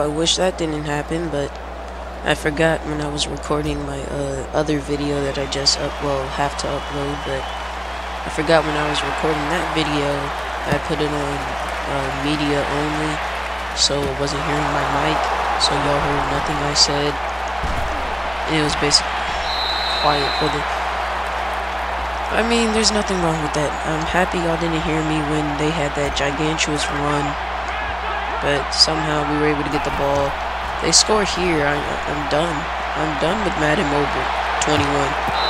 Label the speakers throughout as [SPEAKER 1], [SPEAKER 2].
[SPEAKER 1] I wish that didn't happen, but I forgot when I was recording my uh, other video that I just up well have to upload, but I forgot when I was recording that video I put it on uh, media only, so it wasn't hearing my mic, so y'all heard nothing I said. It was basically quiet for the. I mean, there's nothing wrong with that. I'm happy y'all didn't hear me when they had that gigantuous run but somehow we were able to get the ball. They score here. I, I'm done. I'm done with Madden Mobile 21.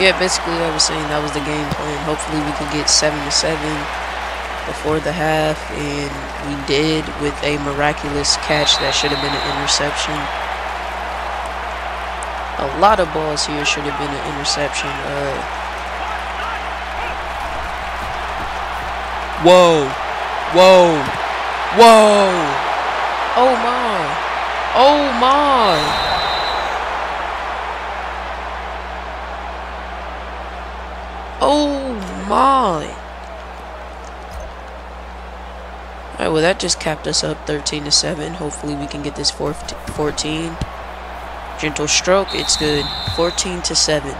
[SPEAKER 1] Yeah, basically, I was saying that was the game plan. Hopefully, we could get seven to seven before the half, and we did with a miraculous catch that should have been an interception. A lot of balls here should have been an interception. Uh, Whoa. Whoa. Whoa. Oh my. Oh my. Oh my. Alright, well that just capped us up 13 to 7. Hopefully we can get this 14. Gentle stroke, it's good. 14 to 7.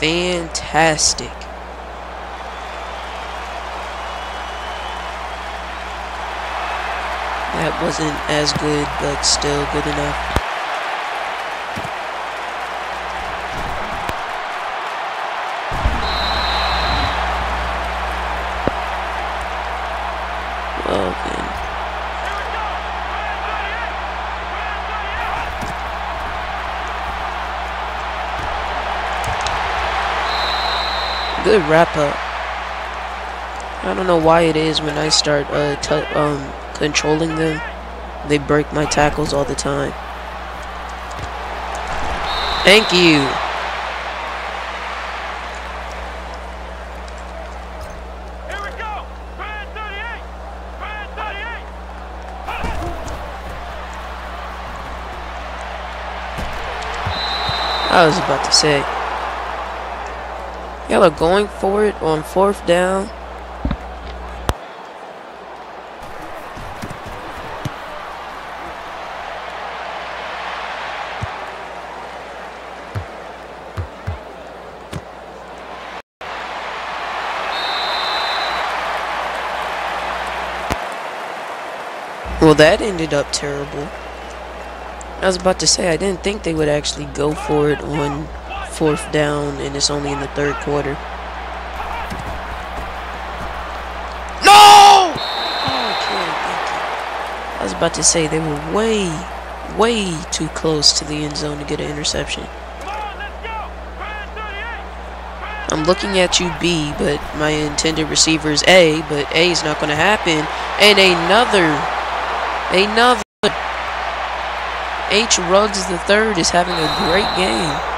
[SPEAKER 1] Fantastic. That wasn't as good, but still good enough. Good wrap up. I don't know why it is when I start uh, um, controlling them, they break my tackles all the time. Thank you.
[SPEAKER 2] Here we go! Grand 38! Grand 38!
[SPEAKER 1] I was about to say. Y'all are going for it on fourth down. Well, that ended up terrible. I was about to say, I didn't think they would actually go for it on fourth down, and it's only in the third quarter. No! Okay. I was about to say, they were way, way too close to the end zone to get an interception.
[SPEAKER 2] Come on, let's go. Grand 38.
[SPEAKER 1] I'm looking at you, B, but my intended receiver is A, but A is not going to happen. And another, another. H. Ruggs the third is having a great game.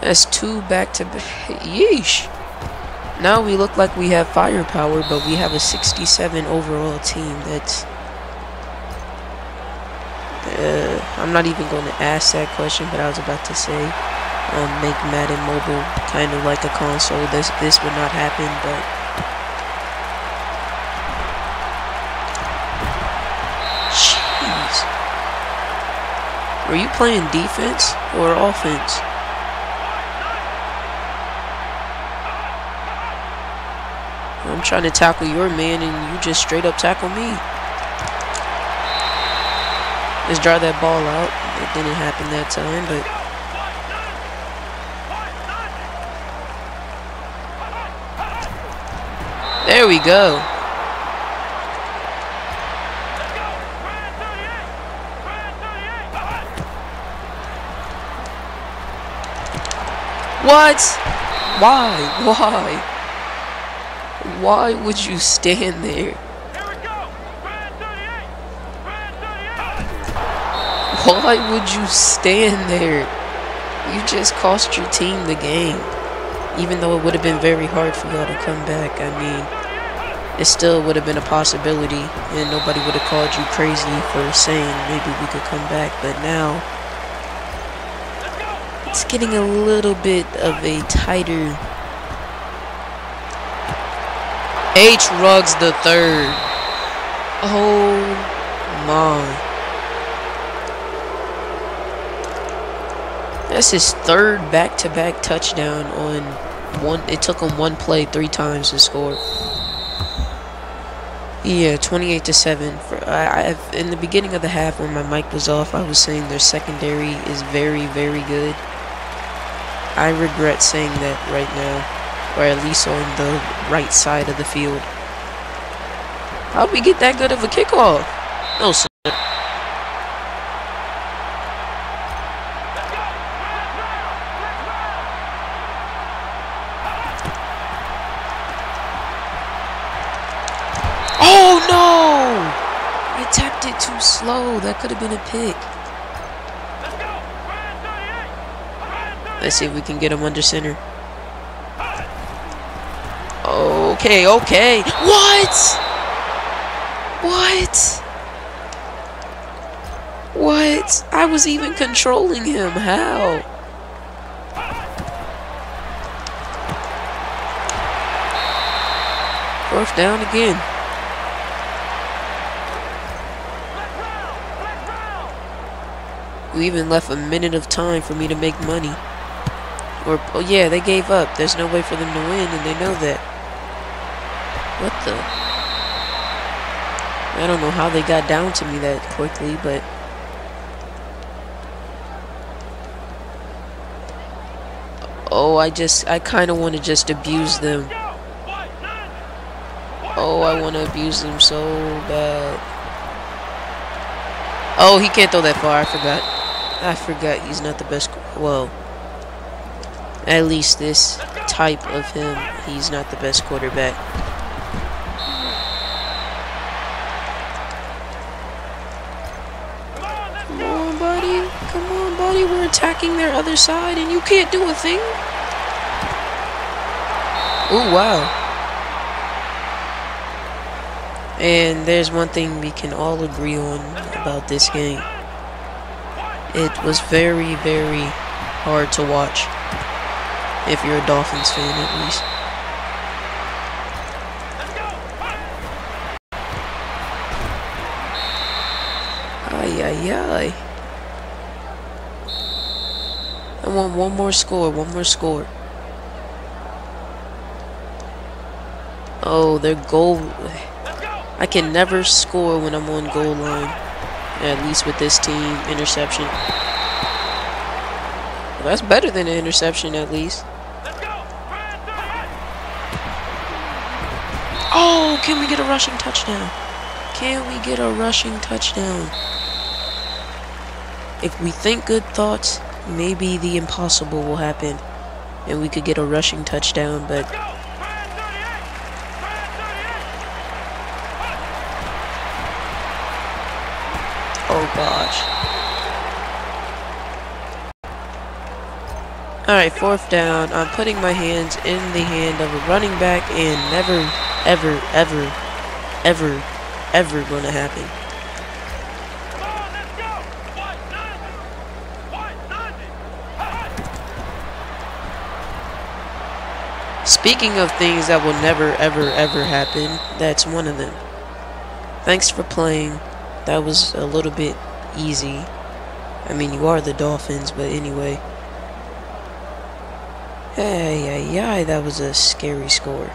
[SPEAKER 1] That's two back to back. Yeesh. Now we look like we have firepower, but we have a 67 overall team. That's uh, I'm not even going to ask that question, but I was about to say, um, make Madden Mobile kind of like a console. This this would not happen, but jeez, were you playing defense or offense? I'm trying to tackle your man, and you just straight up tackle me. Let's draw that ball out. It didn't happen that time, but there we go.
[SPEAKER 2] Grand 38. Grand 38.
[SPEAKER 1] What? Why? Why? Why would you stand there?
[SPEAKER 2] Here we go. Grand 38. Grand 38.
[SPEAKER 1] Why would you stand there? You just cost your team the game. Even though it would have been very hard for y'all to come back. I mean, it still would have been a possibility, and nobody would have called you crazy for saying maybe we could come back. But now, it's getting a little bit of a tighter. H. Ruggs the third. Oh my. That's his third back-to-back touchdown on one. It took him one play three times to score. Yeah, 28 to seven. For I, I, in the beginning of the half, when my mic was off, I was saying their secondary is very, very good. I regret saying that right now, or at least on the right side of the field. How'd we get that good of a kickoff? No, sir. Too slow. That could have been a pick.
[SPEAKER 2] Let's go. Grand 38. Grand
[SPEAKER 1] Let's see if we can get him under center. Okay, okay. What? What? What? I was even controlling him. How? Fourth down again. You even left a minute of time for me to make money. Or, oh yeah, they gave up. There's no way for them to win, and they know that. What the? I don't know how they got down to me that quickly, but... Oh, I just, I kind of want to just abuse them. Oh, I want to abuse them so bad. Oh, he can't throw that far. I forgot. I forgot he's not the best. Well, at least this type of him, he's not the best quarterback.
[SPEAKER 2] Come on,
[SPEAKER 1] buddy. Come on, buddy. We're attacking their other side, and you can't do a thing. Oh, wow. And there's one thing we can all agree on about this game. It was very, very hard to watch. If you're a Dolphins fan, at least. Ay, ay, ay. I want one more score, one more score. Oh, their goal. I can never score when I'm on goal line. At least with this team. Interception. Well, that's better than an interception, at least.
[SPEAKER 2] Let's go. Grand 38.
[SPEAKER 1] Oh, can we get a rushing touchdown? Can we get a rushing touchdown? If we think good thoughts, maybe the impossible will happen. And we could get a rushing touchdown, but
[SPEAKER 2] Let's go. Grand 38. Grand 38.
[SPEAKER 1] oh Alright, fourth down. I'm putting my hands in the hand of a running back and never, ever, ever, ever, ever gonna happen.
[SPEAKER 2] Come on, let's go. White 90. White 90. Hey,
[SPEAKER 1] Speaking of things that will never, ever, ever happen, that's one of them. Thanks for playing. That was a little bit easy. I mean, you are the Dolphins, but anyway. Hey, yeah, hey, that was a scary score.